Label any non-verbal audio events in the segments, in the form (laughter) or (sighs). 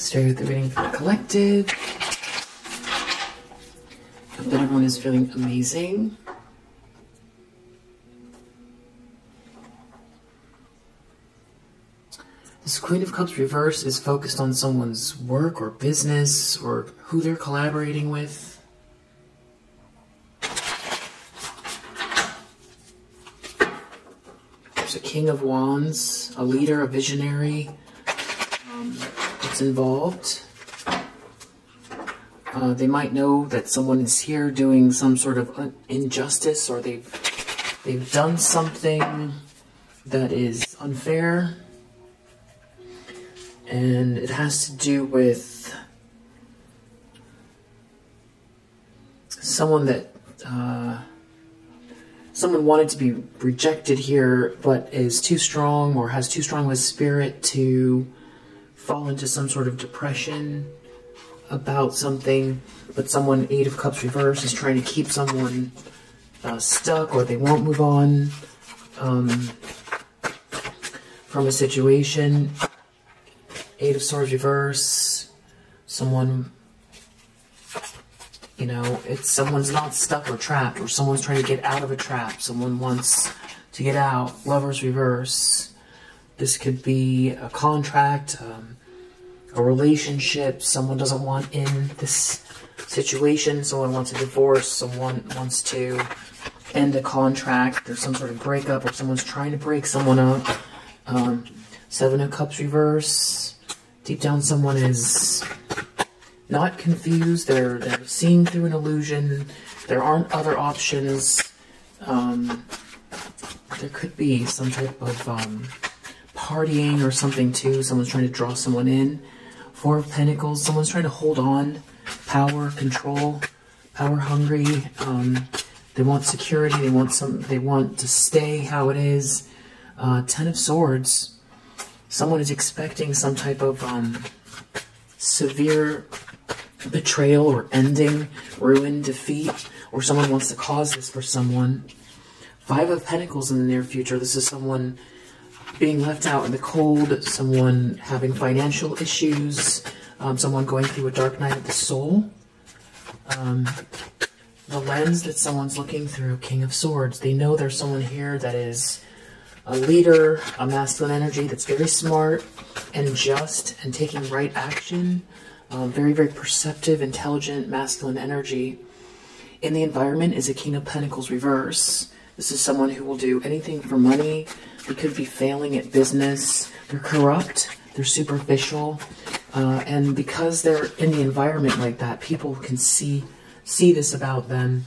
stay with the reading for the collective. Hope that everyone is feeling amazing. This Queen of Cups reverse is focused on someone's work or business or who they're collaborating with. There's a King of Wands, a leader, a visionary involved. Uh, they might know that someone is here doing some sort of injustice or they've they've done something that is unfair and it has to do with someone that uh, someone wanted to be rejected here but is too strong or has too strong a spirit to fall into some sort of depression about something but someone eight of cups reverse is trying to keep someone uh, stuck or they won't move on um, from a situation Eight of Swords reverse. Someone, you know, it's someone's not stuck or trapped, or someone's trying to get out of a trap. Someone wants to get out. Lovers reverse. This could be a contract, um, a relationship. Someone doesn't want in this situation. Someone wants a divorce. Someone wants to end a contract. There's some sort of breakup, or someone's trying to break someone up. Um, Seven of Cups reverse deep down someone is not confused. They're they're seeing through an illusion. There aren't other options. Um, there could be some type of um, partying or something too. Someone's trying to draw someone in. Four of Pentacles. Someone's trying to hold on. Power, control, power hungry. Um, they want security. They want some. They want to stay how it is. Uh, Ten of Swords someone is expecting some type of um, severe betrayal or ending, ruin, defeat, or someone wants to cause this for someone. Five of Pentacles in the near future. This is someone being left out in the cold, someone having financial issues, um, someone going through a dark night of the soul. Um, the lens that someone's looking through, King of Swords, they know there's someone here that is a leader, a masculine energy that's very smart and just and taking right action. Um, very, very perceptive, intelligent, masculine energy. In the environment is a King of Pentacles reverse. This is someone who will do anything for money. They could be failing at business. They're corrupt. They're superficial. Uh, and because they're in the environment like that, people can see see this about them.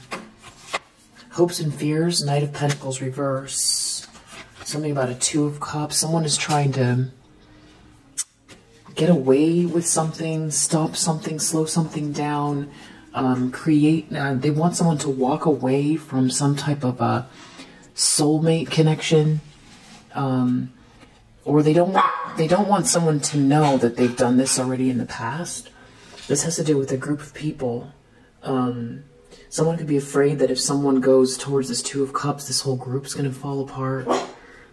Hopes and fears, Knight of Pentacles reverse something about a two of cups. Someone is trying to get away with something, stop something, slow something down, um, create. Uh, they want someone to walk away from some type of a soulmate connection, um, or they don't want they don't want someone to know that they've done this already in the past. This has to do with a group of people. Um, someone could be afraid that if someone goes towards this two of cups, this whole group's going to fall apart.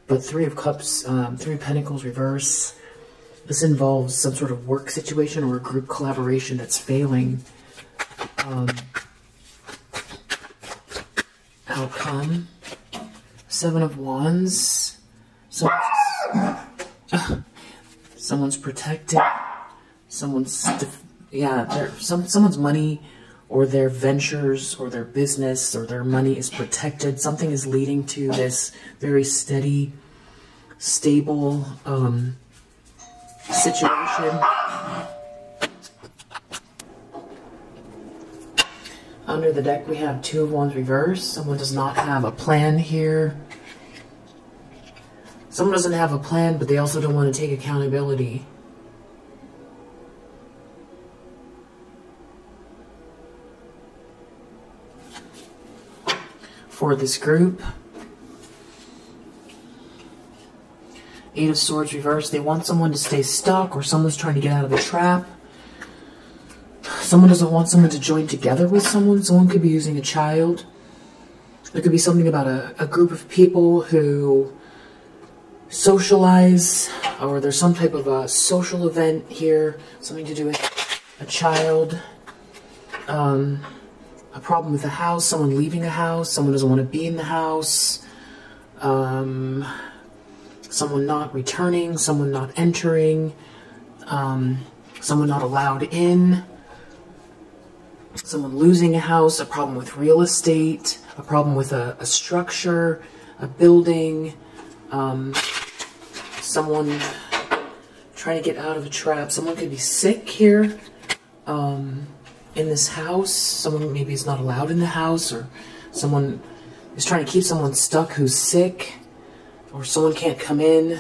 But Three of Cups, um, Three of Pentacles reverse. This involves some sort of work situation or a group collaboration that's failing. Um, outcome. Seven of Wands. Someone's, uh, someone's protected. Someone's, yeah, Their, some someone's money or their ventures or their business or their money is protected. Something is leading to this very steady, stable um, situation. Under the deck, we have Two of Wands reverse. Someone does not have a plan here. Someone doesn't have a plan, but they also don't want to take accountability. for this group. Eight of Swords reversed. They want someone to stay stuck or someone's trying to get out of a trap. Someone doesn't want someone to join together with someone. Someone could be using a child. There could be something about a, a group of people who socialize, or there's some type of a social event here, something to do with a child, um, a problem with the house, someone leaving a house, someone doesn't want to be in the house, um, someone not returning, someone not entering, um, someone not allowed in, someone losing a house, a problem with real estate, a problem with a, a structure, a building, um, someone trying to get out of a trap. Someone could be sick here um, in this house. Someone maybe is not allowed in the house, or someone is trying to keep someone stuck who's sick, or someone can't come in.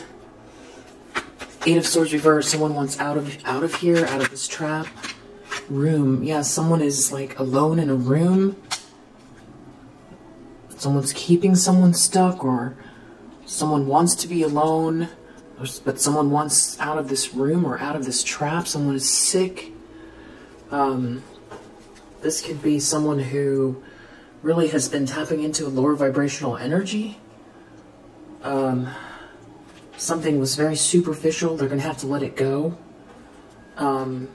Eight of Swords reversed. Someone wants out of out of here, out of this trap room. Yeah, someone is like alone in a room. Someone's keeping someone stuck, or someone wants to be alone, but someone wants out of this room or out of this trap. Someone is sick. Um, this could be someone who really has been tapping into a lower vibrational energy. Um, something was very superficial. They're going to have to let it go. Um,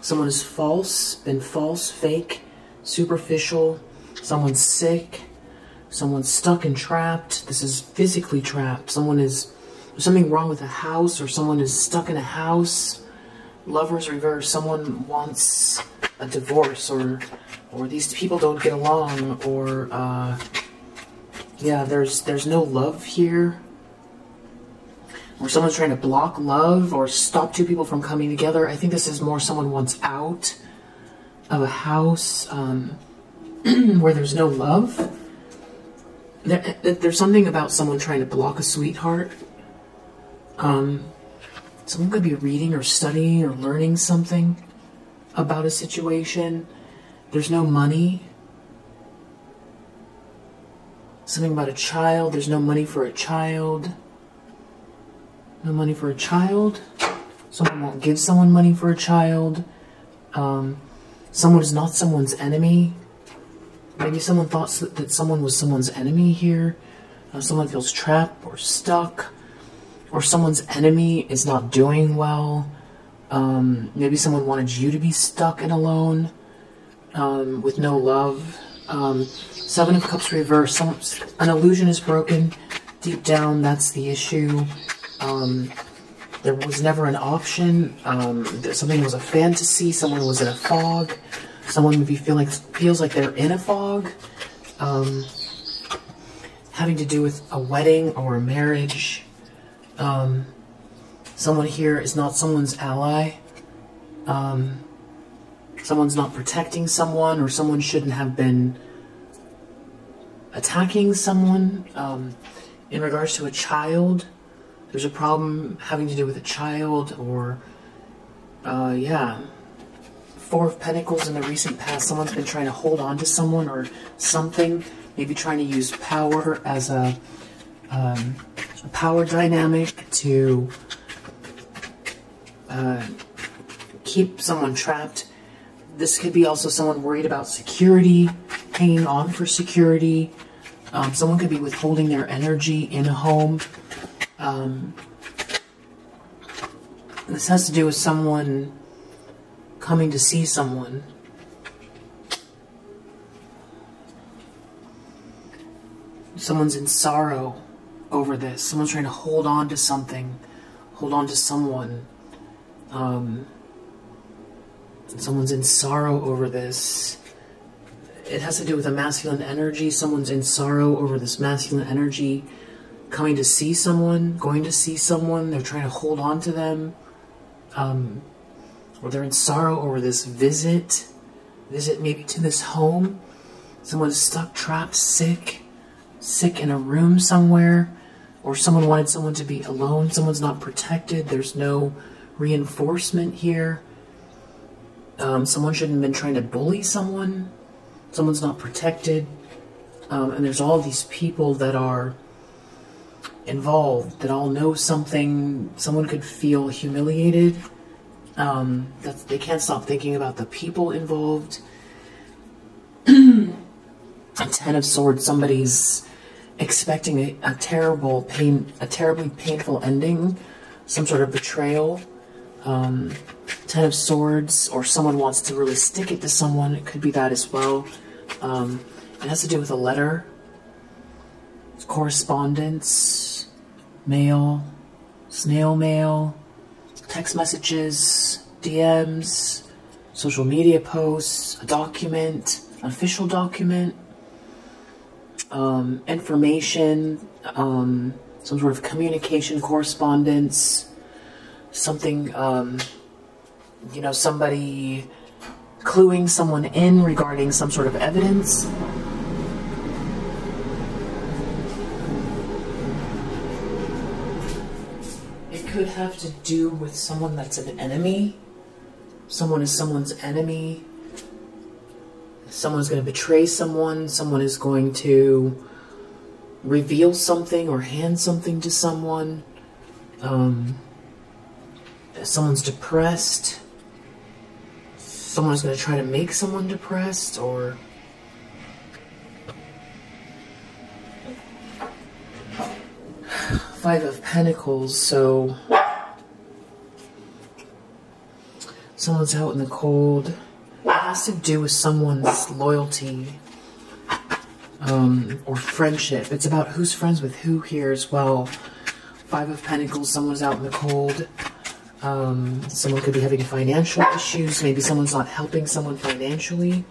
someone is false, been false, fake, superficial. Someone's sick. Someone's stuck and trapped. This is physically trapped. Someone is something wrong with a house or someone is stuck in a house. Lovers reverse. Someone wants a divorce or or these people don't get along or uh, yeah, there's there's no love here. Or someone's trying to block love or stop two people from coming together. I think this is more someone wants out of a house um, (clears throat) where there's no love. There, there's something about someone trying to block a sweetheart. Um, someone could be reading or studying or learning something about a situation. There's no money. Something about a child. There's no money for a child. No money for a child. Someone won't give someone money for a child. Um, someone is not someone's enemy. Maybe someone thought that someone was someone's enemy here. Uh, someone feels trapped or stuck. Or someone's enemy is not doing well. Um, maybe someone wanted you to be stuck and alone um, with no love. Um, Seven of Cups reversed. Some, an illusion is broken. Deep down, that's the issue. Um, there was never an option. Um, something was a fantasy. Someone was in a fog. Someone maybe feel like, feels like they're in a fog. Um, having to do with a wedding or a marriage. Um, someone here is not someone's ally. Um, someone's not protecting someone or someone shouldn't have been attacking someone. Um, in regards to a child, there's a problem having to do with a child or, uh, yeah. Four of Pentacles in the recent past, someone's been trying to hold on to someone or something, maybe trying to use power as a, um, power dynamic to uh, keep someone trapped. This could be also someone worried about security, hanging on for security. Um, someone could be withholding their energy in a home. Um, this has to do with someone coming to see someone. Someone's in sorrow over this. Someone's trying to hold on to something, hold on to someone. Um, someone's in sorrow over this. It has to do with a masculine energy. Someone's in sorrow over this masculine energy coming to see someone, going to see someone, they're trying to hold on to them, um, or they're in sorrow over this visit, visit maybe to this home. Someone's stuck, trapped, sick, sick in a room somewhere, or someone wanted someone to be alone, someone's not protected, there's no reinforcement here. Um, someone shouldn't have been trying to bully someone, someone's not protected, um, and there's all these people that are involved that all know something. Someone could feel humiliated. Um, they can't stop thinking about the people involved. (clears throat) Ten of Swords, somebody's expecting a, a terrible pain, a terribly painful ending, some sort of betrayal. Um, Ten of Swords, or someone wants to really stick it to someone. It could be that as well. Um, it has to do with a letter, correspondence, mail, snail mail, text messages, DMs, social media posts, a document, an official document, um, information, um, some sort of communication, correspondence, something, um, you know, somebody cluing someone in regarding some sort of evidence. It could have to do with someone that's an enemy. Someone is someone's enemy. Someone's going to betray someone. Someone is going to reveal something or hand something to someone. Um, someone's depressed. Someone's going to try to make someone depressed or. Five of Pentacles, so. Someone's out in the cold. Has to do with someone's loyalty um, or friendship. It's about who's friends with who here as well. Five of Pentacles, someone's out in the cold. Um, someone could be having financial issues. Maybe someone's not helping someone financially.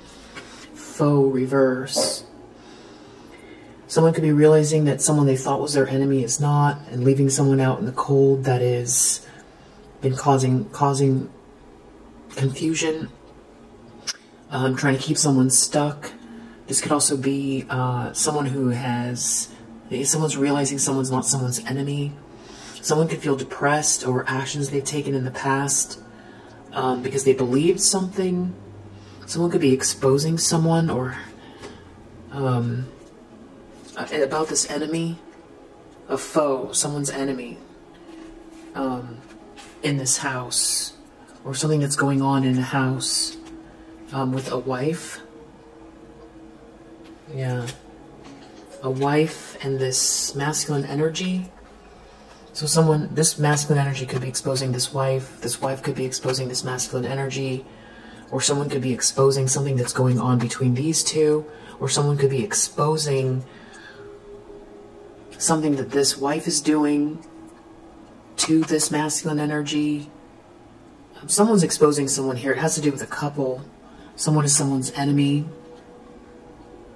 Foe reverse. Someone could be realizing that someone they thought was their enemy is not, and leaving someone out in the cold that is been causing causing confusion. Um, trying to keep someone stuck. This could also be uh, someone who has someone's realizing someone's not someone's enemy Someone could feel depressed over actions they've taken in the past um, because they believed something. Someone could be exposing someone or um, about this enemy, a foe, someone's enemy um, in this house or something that's going on in a house um, with a wife. Yeah. A wife and this masculine energy so someone, this masculine energy could be exposing this wife, this wife could be exposing this masculine energy, or someone could be exposing something that's going on between these two, or someone could be exposing something that this wife is doing to this masculine energy. Someone's exposing someone here. It has to do with a couple. Someone is someone's enemy.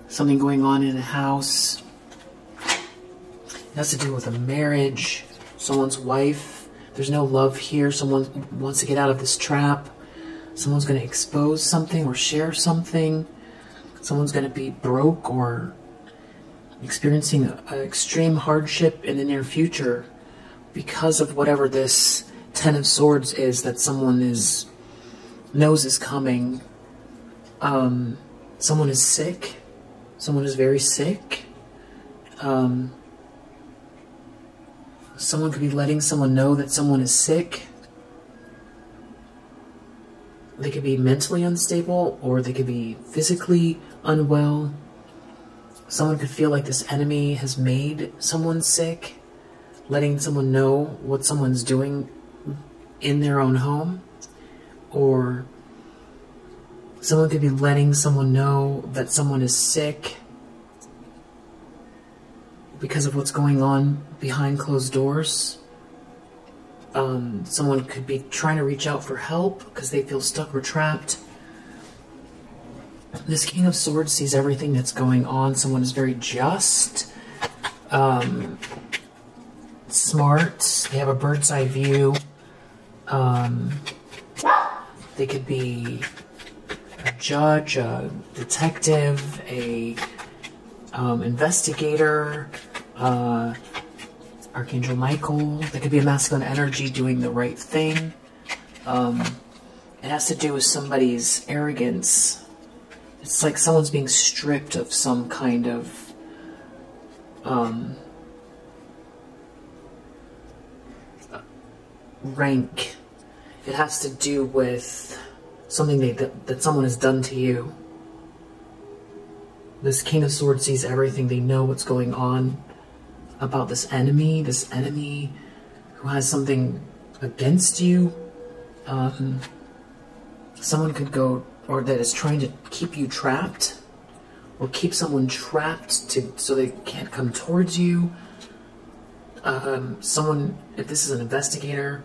Something going on in a house. It has to do with a marriage someone's wife. There's no love here. Someone wants to get out of this trap. Someone's going to expose something or share something. Someone's going to be broke or experiencing an extreme hardship in the near future because of whatever this Ten of Swords is that someone is knows is coming. Um, someone is sick. Someone is very sick. Um, Someone could be letting someone know that someone is sick. They could be mentally unstable or they could be physically unwell. Someone could feel like this enemy has made someone sick, letting someone know what someone's doing in their own home. Or someone could be letting someone know that someone is sick because of what's going on behind closed doors. Um, someone could be trying to reach out for help because they feel stuck or trapped. This King of Swords sees everything that's going on. Someone is very just, um, smart. They have a bird's eye view. Um, they could be a judge, a detective, a um, investigator, uh, Archangel Michael. That could be a masculine energy doing the right thing. Um, it has to do with somebody's arrogance. It's like someone's being stripped of some kind of um, rank. It has to do with something that, that someone has done to you. This King of Swords sees everything. They know what's going on about this enemy, this enemy who has something against you. Um, someone could go, or that is trying to keep you trapped, or keep someone trapped to so they can't come towards you. Um, someone, if this is an investigator,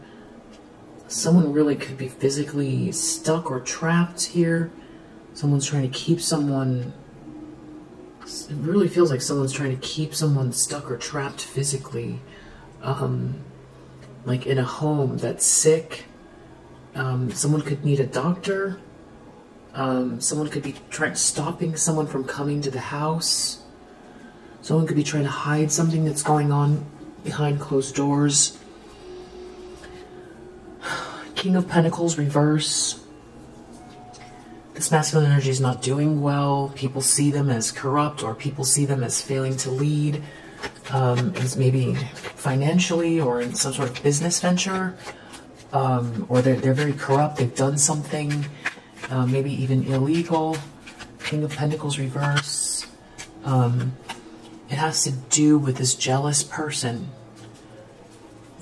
someone really could be physically stuck or trapped here. Someone's trying to keep someone it really feels like someone's trying to keep someone stuck or trapped physically. Um, like in a home that's sick. Um, someone could need a doctor. Um, someone could be trying stopping someone from coming to the house. Someone could be trying to hide something that's going on behind closed doors. King of Pentacles reverse this masculine energy is not doing well. People see them as corrupt or people see them as failing to lead, um, as maybe financially or in some sort of business venture. Um, or they're, they're very corrupt. They've done something, uh, maybe even illegal. King of Pentacles reverse. Um, it has to do with this jealous person.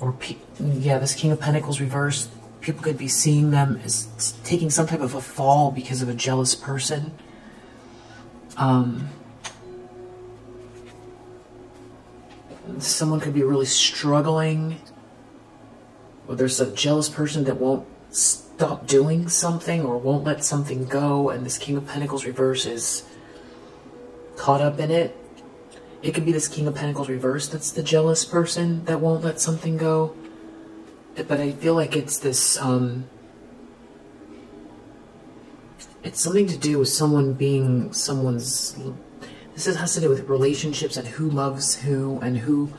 Or, yeah, this King of Pentacles reverse people could be seeing them as taking some type of a fall because of a jealous person. Um, someone could be really struggling, or there's a jealous person that won't stop doing something or won't let something go, and this King of Pentacles reverse is caught up in it. It could be this King of Pentacles reverse that's the jealous person that won't let something go but I feel like it's this, um, it's something to do with someone being someone's, this has to do with relationships and who loves who and who,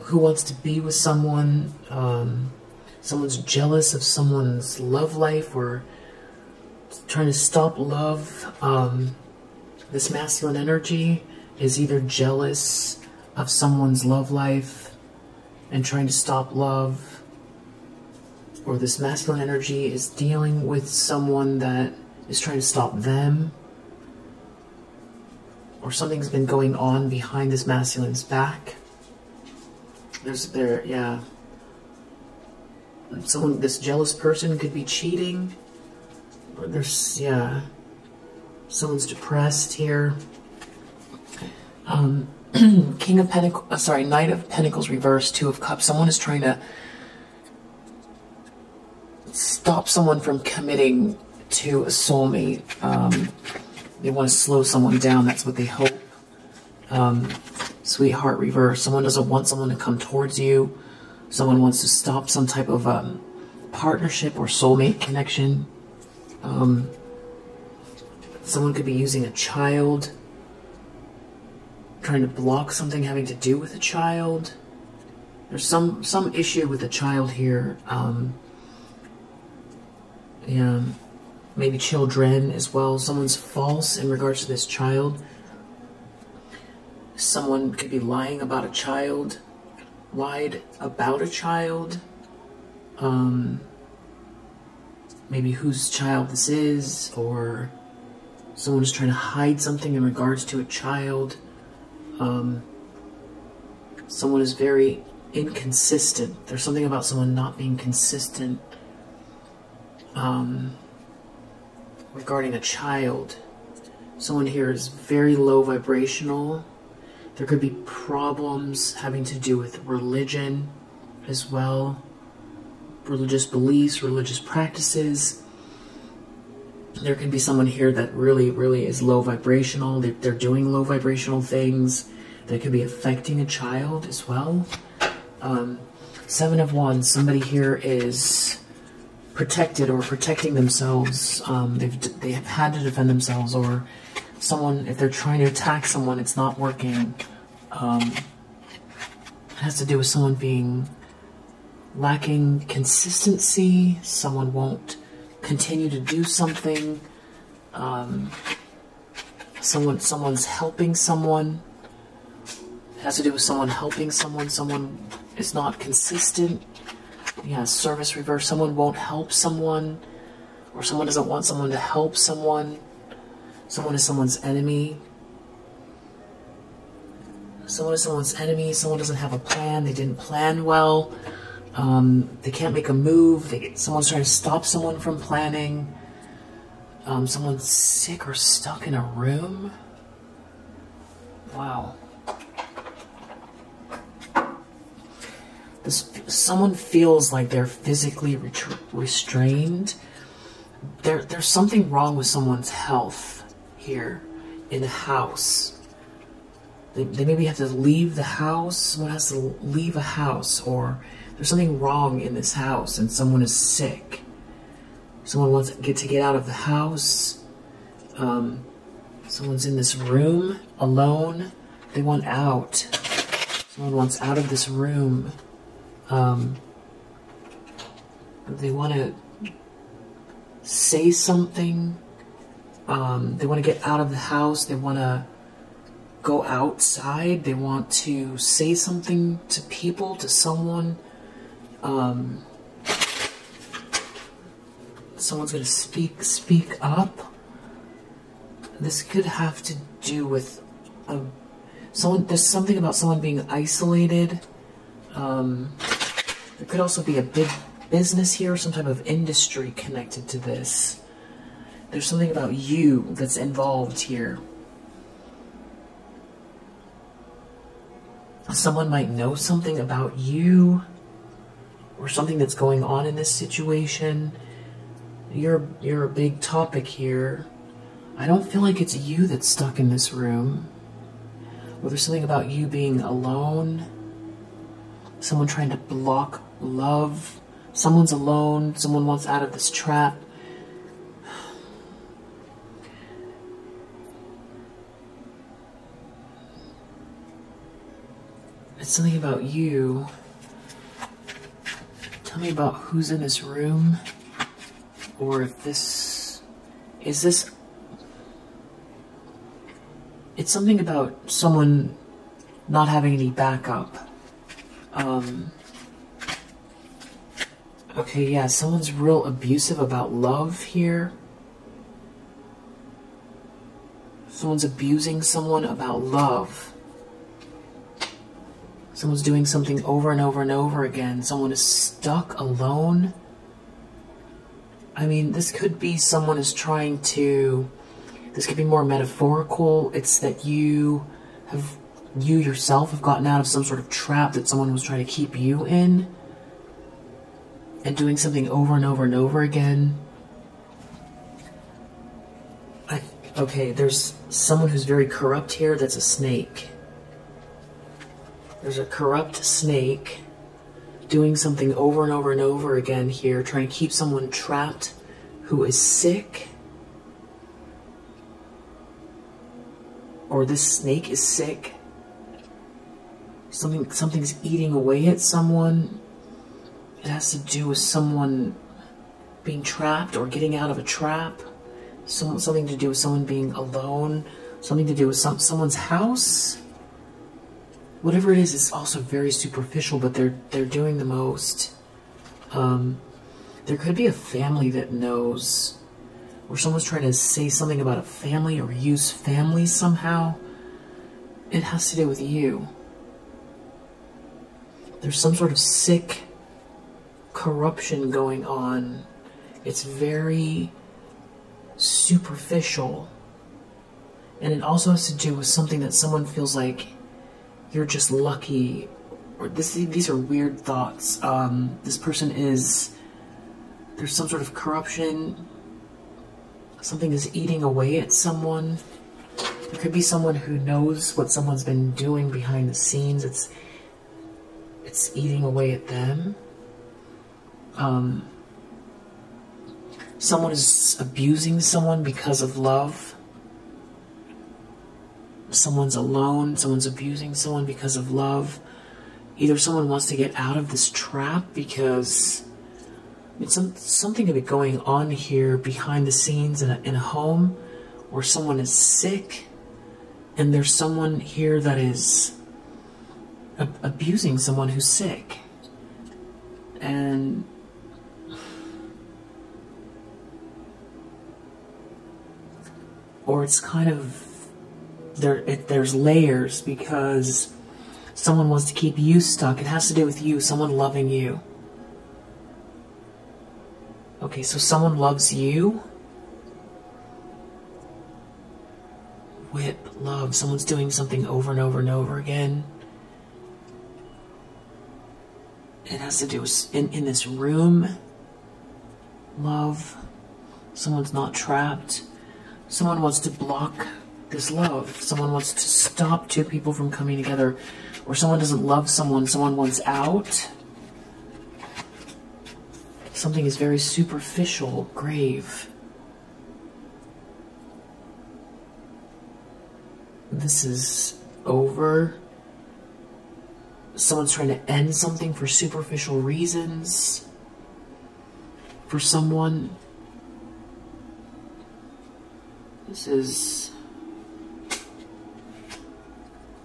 who wants to be with someone, um, someone's jealous of someone's love life or trying to stop love, um, this masculine energy is either jealous of someone's love life and trying to stop love, or this masculine energy is dealing with someone that is trying to stop them, or something's been going on behind this masculine's back. There's there, yeah. Someone, this jealous person could be cheating. Or there's, yeah. Someone's depressed here. Um, (clears throat) King of Pentacles, uh, sorry, Knight of Pentacles reverse, Two of Cups. Someone is trying to stop someone from committing to a soulmate. Um, they want to slow someone down. That's what they hope. Um, sweetheart reverse. Someone doesn't want someone to come towards you. Someone wants to stop some type of um, partnership or soulmate connection. Um, someone could be using a child trying to block something having to do with a child. There's some some issue with a child here. Um, yeah, maybe children as well. Someone's false in regards to this child. Someone could be lying about a child, lied about a child. Um, maybe whose child this is, or someone is trying to hide something in regards to a child um, someone is very inconsistent. There's something about someone not being consistent um, regarding a child. Someone here is very low vibrational. There could be problems having to do with religion as well, religious beliefs, religious practices there can be someone here that really, really is low vibrational. They're, they're doing low vibrational things that could be affecting a child as well. Um, seven of Wands, somebody here is protected or protecting themselves. Um, they've they have had to defend themselves, or someone if they're trying to attack someone, it's not working. Um, it has to do with someone being lacking consistency. Someone won't continue to do something. Um, someone, someone's helping someone. It has to do with someone helping someone. Someone is not consistent. Yeah, service reverse. Someone won't help someone, or someone doesn't want someone to help someone. Someone is someone's enemy. Someone is someone's enemy. Someone doesn't have a plan. They didn't plan well. Um, they can't make a move. They, someone's trying to stop someone from planning. Um, someone's sick or stuck in a room. Wow. This, someone feels like they're physically restrained. There, there's something wrong with someone's health here in the house. They, they maybe have to leave the house. Someone has to leave a house, or there's something wrong in this house and someone is sick. Someone wants to get to get out of the house. Um, someone's in this room alone. They want out. Someone wants out of this room. Um, they want to say something. Um, they want to get out of the house. They want to go outside. They want to say something to people, to someone. Um, someone's going to speak speak up. This could have to do with um, someone. There's something about someone being isolated. Um, there could also be a big business here, some type of industry connected to this. There's something about you that's involved here. Someone might know something about you or something that's going on in this situation. You're you're a big topic here. I don't feel like it's you that's stuck in this room. Or there's something about you being alone. Someone trying to block love. Someone's alone. Someone wants out of this trap. It's something about you. Tell me about who's in this room. Or if this... Is this... It's something about someone not having any backup. Um... Okay, yeah, someone's real abusive about love here. Someone's abusing someone about love. Someone's doing something over and over and over again. Someone is stuck alone. I mean, this could be someone is trying to. This could be more metaphorical. It's that you have. You yourself have gotten out of some sort of trap that someone was trying to keep you in. And doing something over and over and over again. I, okay, there's someone who's very corrupt here that's a snake. There's a corrupt snake doing something over and over and over again here, trying to keep someone trapped who is sick. Or this snake is sick. Something something's eating away at someone. It has to do with someone being trapped or getting out of a trap. Some, something to do with someone being alone. Something to do with some, someone's house whatever it is, it's also very superficial, but they're they're doing the most. Um, there could be a family that knows, or someone's trying to say something about a family or use family somehow. It has to do with you. There's some sort of sick corruption going on. It's very superficial. And it also has to do with something that someone feels like you're just lucky. Or this these are weird thoughts. Um, this person is there's some sort of corruption. Something is eating away at someone. There could be someone who knows what someone's been doing behind the scenes. It's it's eating away at them. Um, someone is abusing someone because of love someone's alone, someone's abusing someone because of love. Either someone wants to get out of this trap because it's some, something to be going on here behind the scenes in a, in a home, or someone is sick, and there's someone here that is ab abusing someone who's sick. And or it's kind of there. It, there's layers because someone wants to keep you stuck. It has to do with you, someone loving you. Okay, so someone loves you. Whip, love, someone's doing something over and over and over again. It has to do with in, in this room. Love. Someone's not trapped. Someone wants to block this love. Someone wants to stop two people from coming together. Or someone doesn't love someone, someone wants out. Something is very superficial, grave. This is over. Someone's trying to end something for superficial reasons. For someone. This is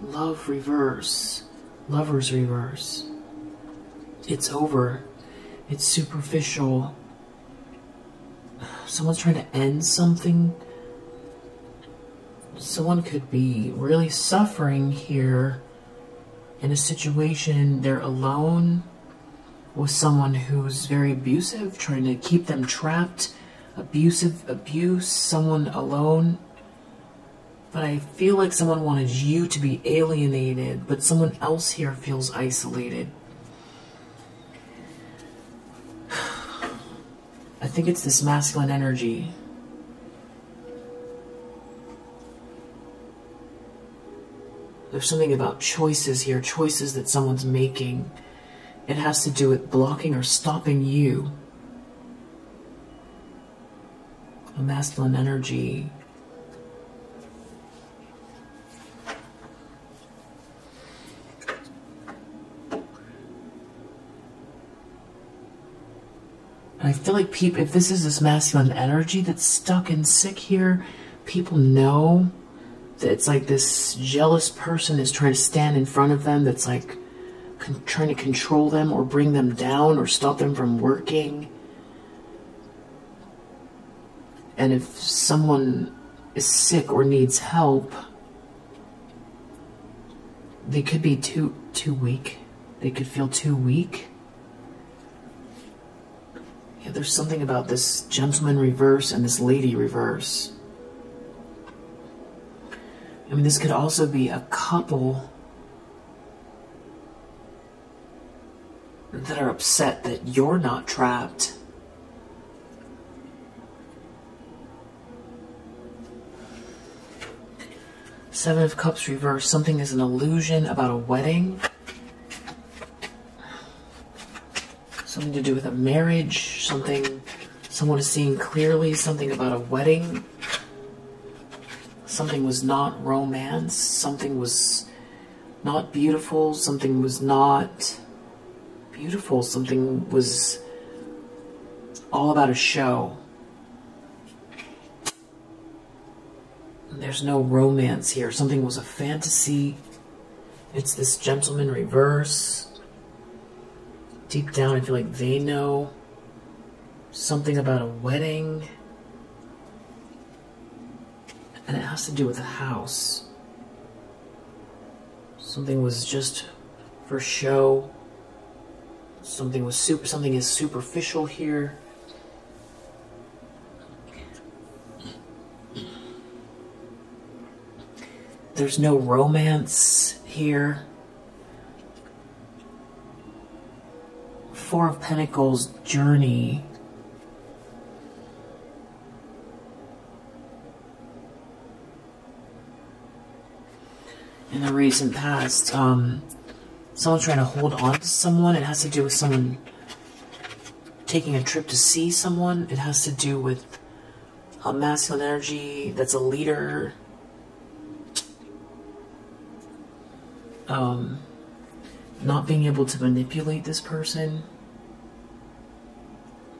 love reverse, lovers reverse. It's over. It's superficial. Someone's trying to end something. Someone could be really suffering here in a situation they're alone with someone who's very abusive, trying to keep them trapped, abusive abuse, someone alone but I feel like someone wanted you to be alienated, but someone else here feels isolated. (sighs) I think it's this masculine energy. There's something about choices here, choices that someone's making. It has to do with blocking or stopping you. A masculine energy I feel like people, if this is this masculine energy that's stuck and sick here, people know that it's like this jealous person is trying to stand in front of them that's like trying to control them or bring them down or stop them from working. And if someone is sick or needs help, they could be too too weak. They could feel too weak there's something about this gentleman reverse and this lady reverse. I mean, this could also be a couple that are upset that you're not trapped. Seven of Cups reverse. Something is an illusion about a wedding. Something to do with a marriage, something someone is seeing clearly, something about a wedding. Something was not romance, something was not beautiful, something was not beautiful, something was all about a show. There's no romance here. Something was a fantasy. It's this gentleman reverse deep down, I feel like they know something about a wedding. And it has to do with a house. Something was just for show. Something was super something is superficial here. There's no romance here. Four of Pentacles journey in the recent past, um, someone trying to hold on to someone. It has to do with someone taking a trip to see someone. It has to do with a masculine energy that's a leader. Um, not being able to manipulate this person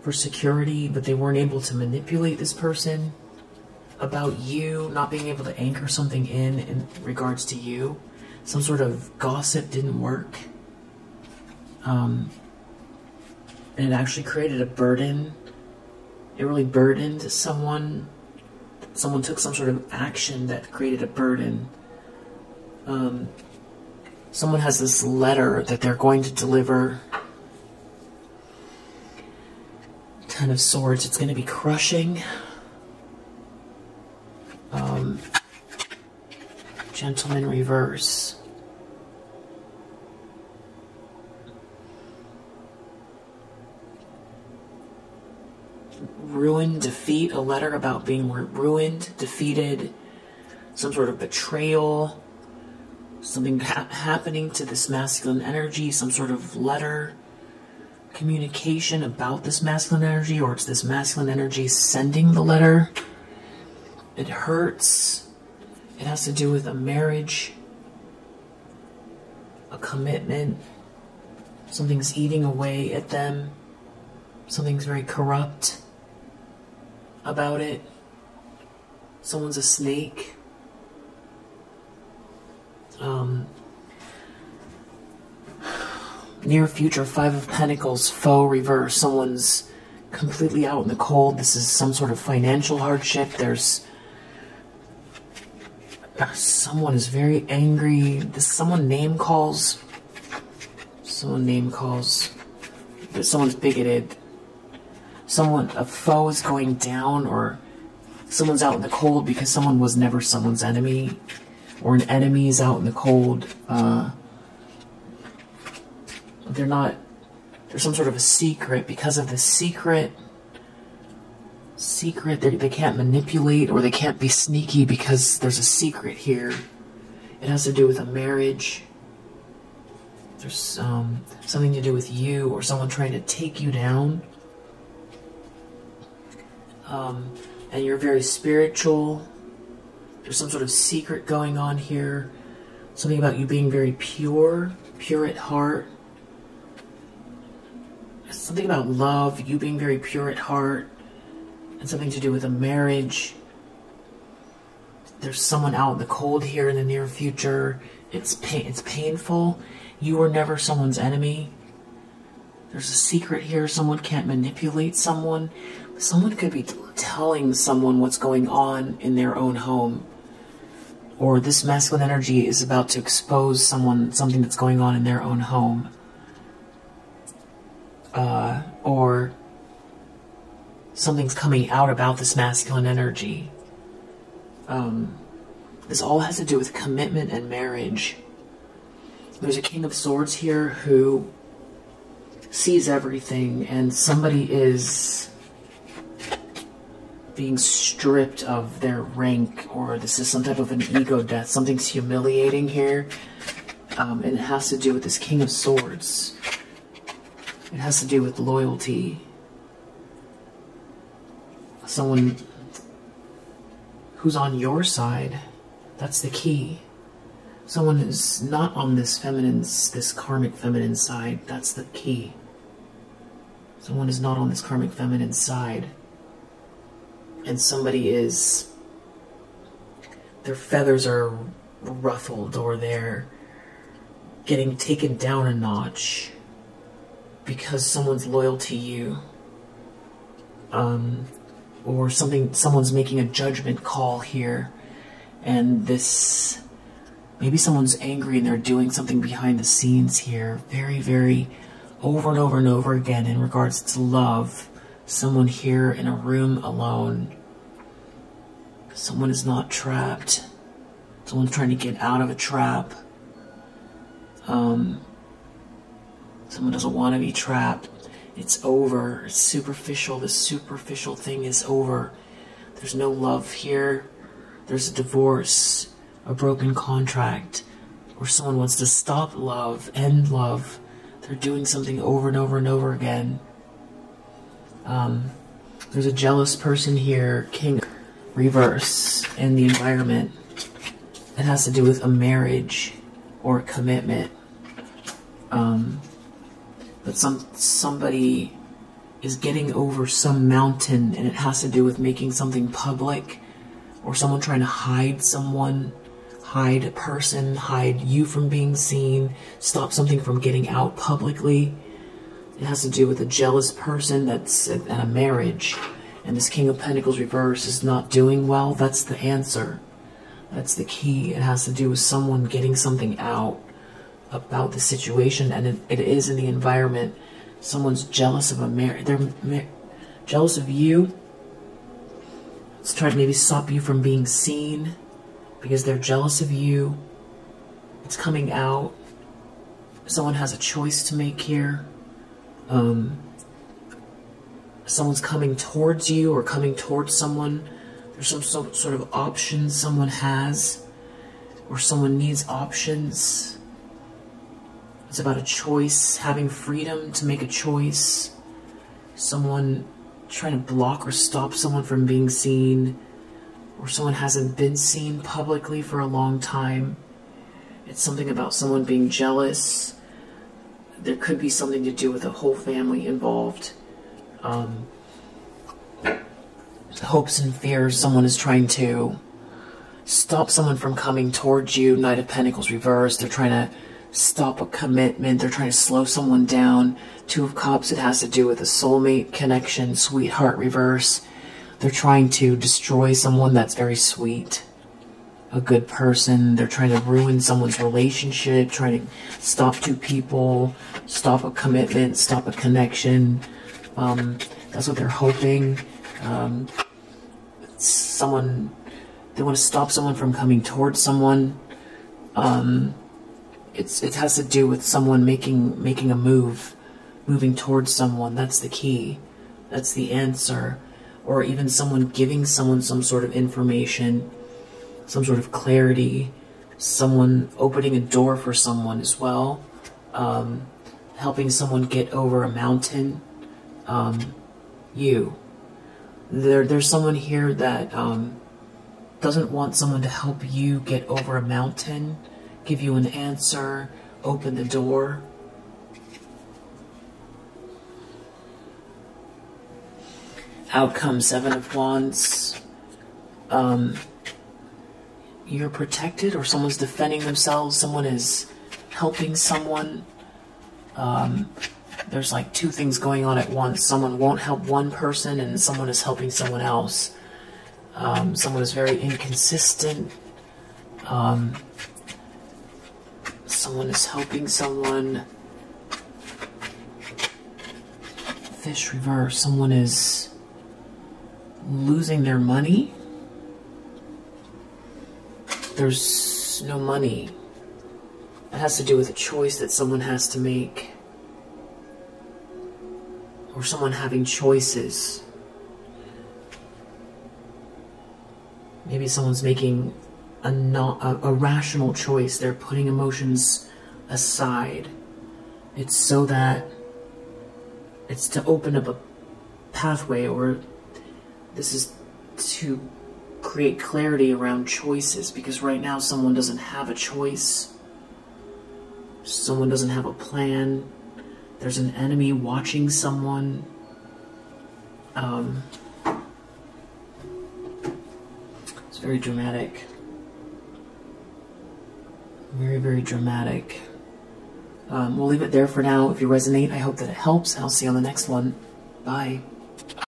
for security, but they weren't able to manipulate this person about you, not being able to anchor something in in regards to you. Some sort of gossip didn't work. Um, and it actually created a burden. It really burdened someone someone took some sort of action that created a burden. Um, someone has this letter that they're going to deliver. Ten of Swords, it's going to be crushing. Um, gentleman reverse. ruin, defeat, a letter about being ruined, defeated, some sort of betrayal, something ha happening to this masculine energy, some sort of letter, communication about this masculine energy, or it's this masculine energy sending the letter. It hurts. It has to do with a marriage, a commitment. Something's eating away at them. Something's very corrupt about it. Someone's a snake. Um, near future, Five of Pentacles, foe reverse. Someone's completely out in the cold. This is some sort of financial hardship. There's uh, someone is very angry. This someone name calls. Someone name calls. But someone's bigoted someone, a foe is going down or someone's out in the cold because someone was never someone's enemy or an enemy is out in the cold. Uh, they're not, there's some sort of a secret because of the secret. Secret, they, they can't manipulate or they can't be sneaky because there's a secret here. It has to do with a marriage. There's um, something to do with you or someone trying to take you down um, and you're very spiritual. There's some sort of secret going on here. Something about you being very pure, pure at heart. Something about love, you being very pure at heart, and something to do with a marriage. There's someone out in the cold here in the near future. It's pain. It's painful. You were never someone's enemy. There's a secret here. Someone can't manipulate someone. Someone could be telling someone what's going on in their own home. Or this masculine energy is about to expose someone, something that's going on in their own home. Uh, or something's coming out about this masculine energy. Um, this all has to do with commitment and marriage. There's a King of Swords here who sees everything, and somebody is being stripped of their rank or this is some type of an ego death. Something's humiliating here. Um, and it has to do with this King of Swords. It has to do with loyalty. Someone who's on your side. That's the key. Someone who's not on this feminine, this karmic feminine side. That's the key. Someone is not on this karmic feminine side and somebody is their feathers are ruffled or they're getting taken down a notch because someone's loyal to you um, or something someone's making a judgment call here and this maybe someone's angry and they're doing something behind the scenes here very very over and over and over again in regards to love someone here in a room alone. Someone is not trapped. Someone's trying to get out of a trap. Um, someone doesn't want to be trapped. It's over. It's superficial. The superficial thing is over. There's no love here. There's a divorce, a broken contract, or someone wants to stop love, end love. They're doing something over and over and over again. Um, there's a jealous person here, king reverse in the environment. It has to do with a marriage or a commitment. Um, but some somebody is getting over some mountain and it has to do with making something public or someone trying to hide someone, hide a person, hide you from being seen, stop something from getting out publicly. It has to do with a jealous person that's at a marriage. and this King of Pentacles reverse is not doing well, that's the answer. That's the key. It has to do with someone getting something out about the situation, and it, it is in the environment. Someone's jealous of a marriage. They're jealous of you. Let's try to maybe stop you from being seen because they're jealous of you. It's coming out. Someone has a choice to make here. Um, someone's coming towards you or coming towards someone. There's some, some sort of option someone has or someone needs options. It's about a choice, having freedom to make a choice. Someone trying to block or stop someone from being seen, or someone hasn't been seen publicly for a long time. It's something about someone being jealous. There could be something to do with a whole family involved. Um, hopes and fears. Someone is trying to stop someone from coming towards you. Knight of Pentacles reversed. They're trying to stop a commitment. They're trying to slow someone down. Two of Cups, it has to do with a soulmate connection, sweetheart reverse. They're trying to destroy someone that's very sweet, a good person. They're trying to ruin someone's relationship, trying to stop two people, stop a commitment, stop a connection. Um, that's what they're hoping. Um, someone, they want to stop someone from coming towards someone. Um, it's it has to do with someone making making a move, moving towards someone. That's the key. That's the answer. Or even someone giving someone some sort of information, some sort of clarity, someone opening a door for someone as well, um, helping someone get over a mountain. Um, you. There, there's someone here that um, doesn't want someone to help you get over a mountain give you an answer, open the door. Out Outcome Seven of Wands. Um, you're protected, or someone's defending themselves, someone is helping someone. Um, there's like two things going on at once. Someone won't help one person, and someone is helping someone else. Um, someone is very inconsistent. Um, someone is helping someone. Fish reverse. Someone is losing their money. There's no money. It has to do with a choice that someone has to make. Or someone having choices. Maybe someone's making a, not, a, a rational choice. They're putting emotions aside. It's so that it's to open up a pathway or this is to create clarity around choices because right now someone doesn't have a choice. Someone doesn't have a plan. There's an enemy watching someone. Um, it's very dramatic. Very, very dramatic. Um, we'll leave it there for now. If you resonate, I hope that it helps. I'll see you on the next one. Bye.